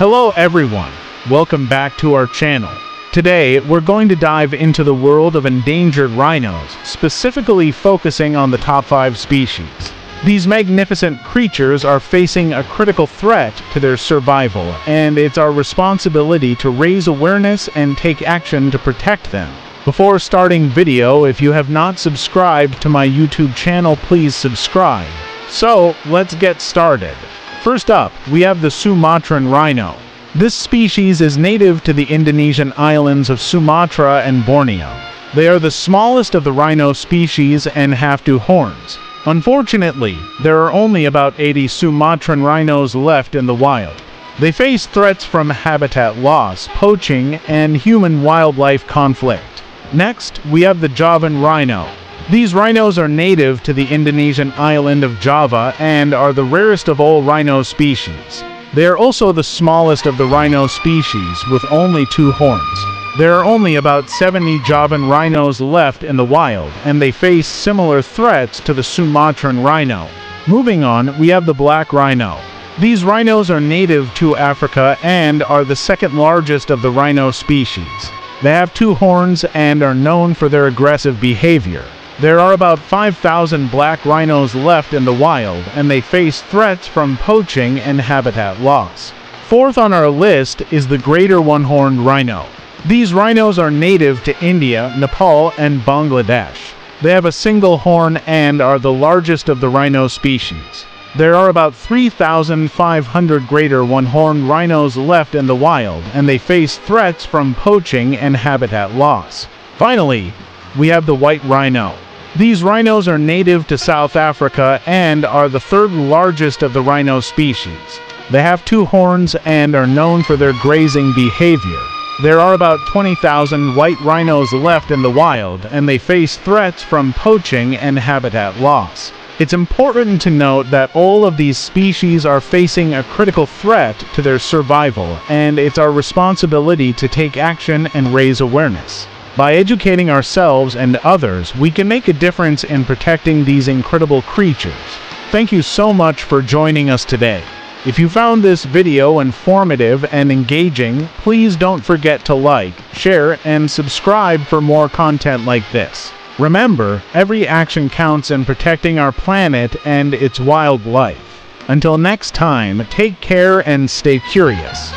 Hello everyone, welcome back to our channel. Today, we're going to dive into the world of endangered rhinos, specifically focusing on the top 5 species. These magnificent creatures are facing a critical threat to their survival, and it's our responsibility to raise awareness and take action to protect them. Before starting video, if you have not subscribed to my YouTube channel, please subscribe. So, let's get started. First up, we have the Sumatran rhino. This species is native to the Indonesian islands of Sumatra and Borneo. They are the smallest of the rhino species and have two horns. Unfortunately, there are only about 80 Sumatran rhinos left in the wild. They face threats from habitat loss, poaching, and human-wildlife conflict. Next, we have the Javan rhino. These rhinos are native to the Indonesian island of Java and are the rarest of all rhino species. They are also the smallest of the rhino species, with only two horns. There are only about 70 Javan rhinos left in the wild, and they face similar threats to the Sumatran rhino. Moving on, we have the black rhino. These rhinos are native to Africa and are the second largest of the rhino species. They have two horns and are known for their aggressive behavior. There are about 5,000 black rhinos left in the wild, and they face threats from poaching and habitat loss. Fourth on our list is the greater one-horned rhino. These rhinos are native to India, Nepal, and Bangladesh. They have a single horn and are the largest of the rhino species. There are about 3,500 greater one-horned rhinos left in the wild, and they face threats from poaching and habitat loss. Finally, we have the white rhino. These rhinos are native to South Africa and are the third largest of the rhino species. They have two horns and are known for their grazing behavior. There are about 20,000 white rhinos left in the wild, and they face threats from poaching and habitat loss. It's important to note that all of these species are facing a critical threat to their survival, and it's our responsibility to take action and raise awareness. By educating ourselves and others, we can make a difference in protecting these incredible creatures. Thank you so much for joining us today. If you found this video informative and engaging, please don't forget to like, share, and subscribe for more content like this. Remember, every action counts in protecting our planet and its wildlife. Until next time, take care and stay curious.